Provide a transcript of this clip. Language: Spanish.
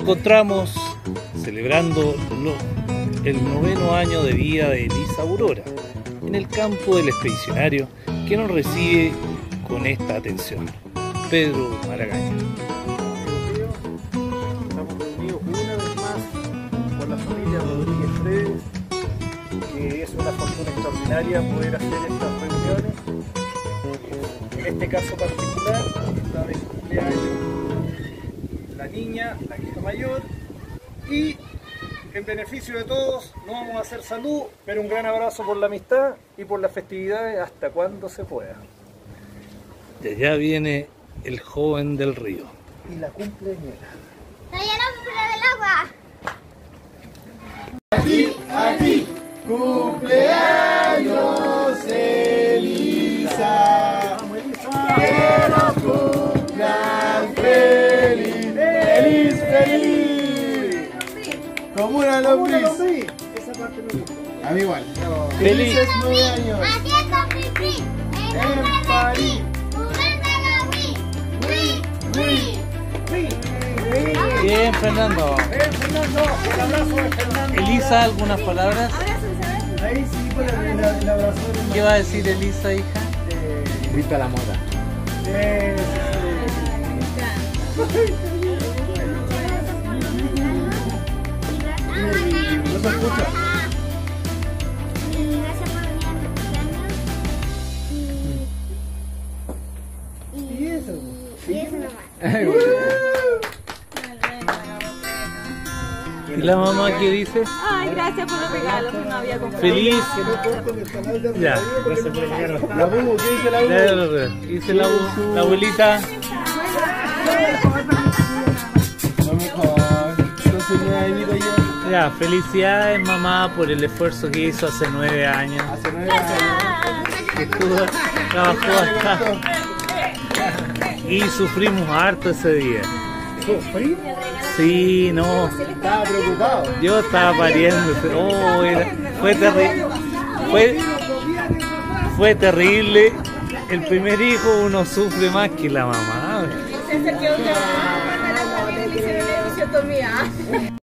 encontramos celebrando el noveno año de vida de Elisa Aurora en el campo del expedicionario que nos recibe con esta atención. Pedro Maragaña. Estamos reunidos una vez más con la familia Rodríguez Fredes, que es una fortuna extraordinaria poder hacer estas reuniones. En este caso particular, está de cumpleaños niña, la hija mayor, y en beneficio de todos, no vamos a hacer salud, pero un gran abrazo por la amistad y por las festividades hasta cuando se pueda. De allá viene el joven del río. Y la cumpleañera. Como una lombriz. Esa parte me gusta. A mí igual. Feliz. Felices nueve años. Haciendo pipí en París. Bien, Fernando. ¡Eh, Fernando! ¡El abrazo de Fernando! Elisa, ¿algunas palabras? Ahí sí, por el, el, el abrazo de ¿Qué va a decir Elisa, hija? Invita a la moda. Eh, Escucha. Y gracias por venir a mi cumpleaños. Y, y, eso? y eso nomás. ¿Y la mamá qué dice? Ay, gracias por los regalos, no había comprado. Feliz. Ya. La ¿qué dice la. Dice la abuelita. Ya. Ya, felicidades mamá por el esfuerzo que hizo hace nueve años. Hace nueve años. Que estuvo, trabajó hasta. Y sufrimos harto ese día. ¿Sufrí? Sí, no. Estaba preocupado. Yo estaba pariendo. Oh, era- fue terrible. Fue, fue terrible. El primer hijo uno sufre más que la mamá. Se